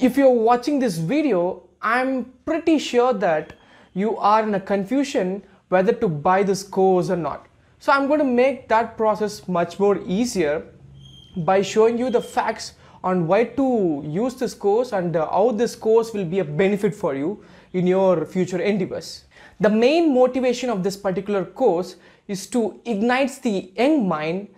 If you're watching this video, I'm pretty sure that you are in a confusion whether to buy this course or not. So I'm going to make that process much more easier by showing you the facts on why to use this course and uh, how this course will be a benefit for you in your future endeavors. The main motivation of this particular course is to ignite the young mind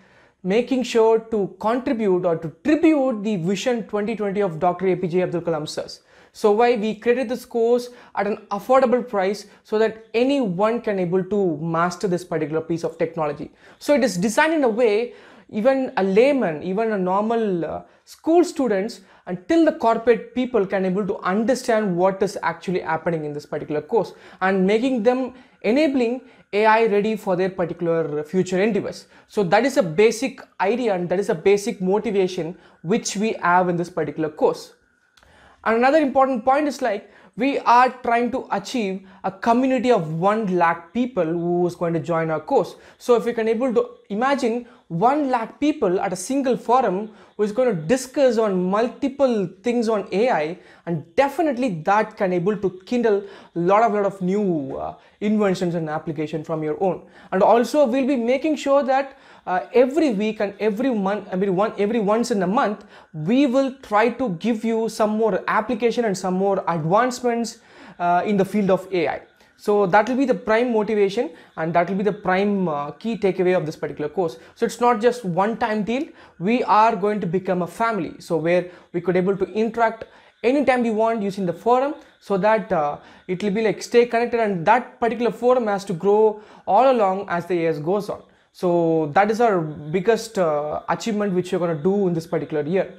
making sure to contribute or to tribute the vision 2020 of Dr. APJ Abdul Kalam sirs. So why we created this course at an affordable price so that anyone can able to master this particular piece of technology. So it is designed in a way even a layman, even a normal uh, school students until the corporate people can able to understand what is actually happening in this particular course and making them enabling AI ready for their particular future endeavors. So that is a basic idea and that is a basic motivation which we have in this particular course. And another important point is like we are trying to achieve a community of 1 lakh people who is going to join our course. So if we can able to imagine 1 lakh people at a single forum who is going to discuss on multiple things on AI and definitely that can able to kindle a lot of lot of new uh, inventions and application from your own. And also we'll be making sure that uh, every week and every month every one every once in a month we will try to give you some more application and some more advancements uh, in the field of ai so that will be the prime motivation and that will be the prime uh, key takeaway of this particular course. So it's not just one time deal. We are going to become a family. So where we could able to interact anytime we want using the forum so that uh, it will be like stay connected and that particular forum has to grow all along as the years goes on. So that is our biggest uh, achievement which we are going to do in this particular year.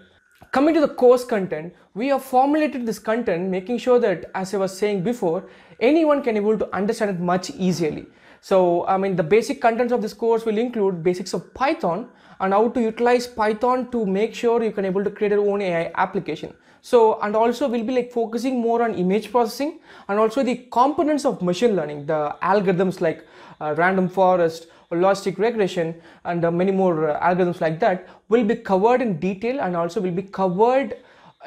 Coming to the course content, we have formulated this content making sure that as I was saying before, anyone can able to understand it much easily. So I mean the basic contents of this course will include basics of Python and how to utilize Python to make sure you can able to create your own AI application. So and also we'll be like focusing more on image processing and also the components of machine learning, the algorithms like uh, random forest logistic regression and uh, many more uh, algorithms like that will be covered in detail and also will be covered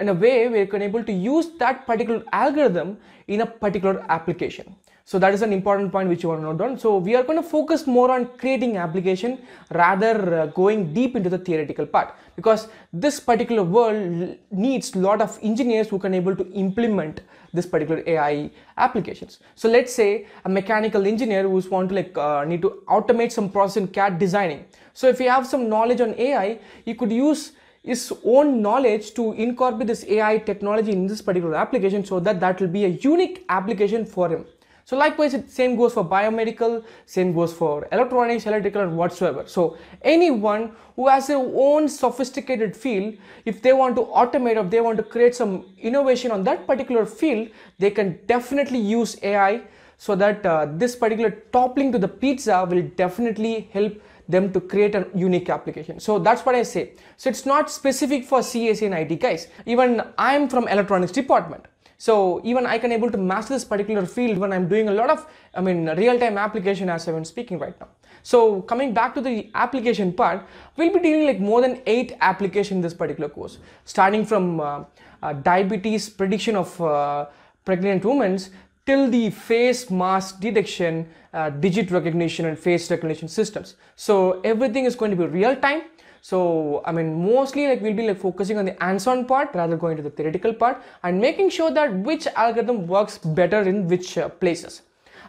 in a way where you can able to use that particular algorithm in a particular application. So that is an important point which you want to note down. So we are going to focus more on creating application rather uh, going deep into the theoretical part because this particular world needs a lot of engineers who can able to implement this particular AI applications. So let's say a mechanical engineer who's want to like uh, need to automate some process in CAD designing. So if you have some knowledge on AI, you could use his own knowledge to incorporate this AI technology in this particular application so that that will be a unique application for him. So likewise, it same goes for biomedical, same goes for electronics, electrical and whatsoever. So anyone who has their own sophisticated field, if they want to automate or they want to create some innovation on that particular field, they can definitely use AI so that uh, this particular toppling to the pizza will definitely help them to create a unique application. So that's what I say. So it's not specific for CSE and IT guys. Even I'm from electronics department. So even I can able to master this particular field when I'm doing a lot of, I mean, real-time application as I'm speaking right now. So coming back to the application part, we'll be dealing like more than eight applications in this particular course, starting from uh, uh, diabetes prediction of uh, pregnant women till the face mask detection, uh, digit recognition and face recognition systems. So everything is going to be real time so, I mean, mostly like we'll be like focusing on the hands-on part rather going to the theoretical part and making sure that which algorithm works better in which uh, places.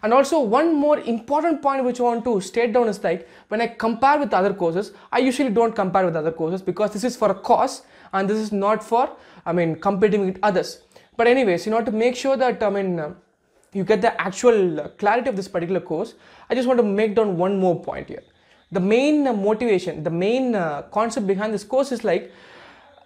And also one more important point which I want to state down is like when I compare with other courses, I usually don't compare with other courses because this is for a course and this is not for, I mean, competing with others. But anyways, in order to make sure that, I mean, uh, you get the actual clarity of this particular course, I just want to make down one more point here the main motivation, the main uh, concept behind this course is like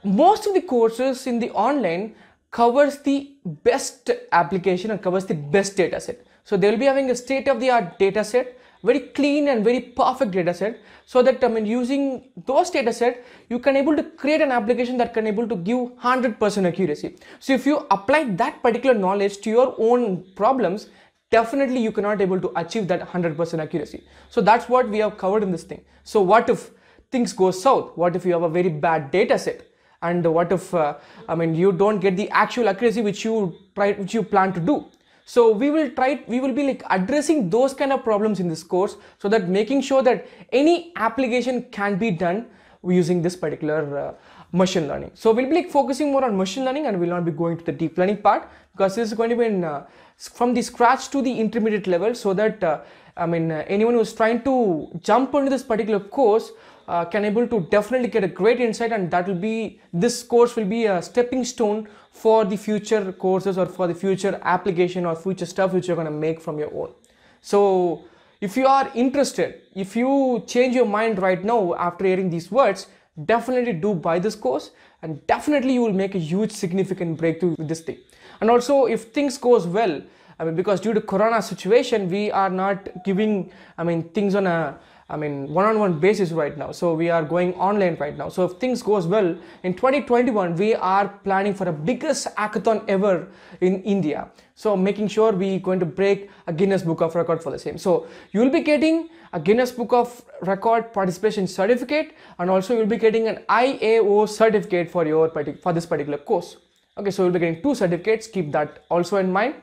most of the courses in the online covers the best application and covers the best data set. So they will be having a state of the art data set, very clean and very perfect data set so that I mean using those data set you can able to create an application that can able to give 100% accuracy. So if you apply that particular knowledge to your own problems definitely you cannot able to achieve that 100% accuracy. So that's what we have covered in this thing. So what if things go south? What if you have a very bad data set? and what if uh, i mean you don't get the actual accuracy which you try which you plan to do so we will try we will be like addressing those kind of problems in this course so that making sure that any application can be done using this particular uh, machine learning. So we'll be like focusing more on machine learning and we'll not be going to the deep learning part because this is going to be in, uh, from the scratch to the intermediate level so that uh, I mean uh, anyone who's trying to jump into this particular course uh, can able to definitely get a great insight and that will be this course will be a stepping stone for the future courses or for the future application or future stuff which you're going to make from your own. So if you are interested if you change your mind right now after hearing these words definitely do buy this course and definitely you will make a huge significant breakthrough with this thing. And also if things goes well i mean because due to corona situation we are not giving i mean things on a I mean, one-on-one basis right now. So we are going online right now. So if things goes well, in 2021, we are planning for the biggest hackathon ever in India. So making sure we going to break a Guinness Book of Record for the same. So you will be getting a Guinness Book of Record participation certificate, and also you'll be getting an IAO certificate for your for this particular course. Okay, so you'll be getting two certificates. Keep that also in mind,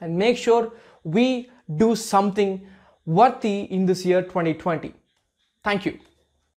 and make sure we do something worthy in this year 2020. Thank you.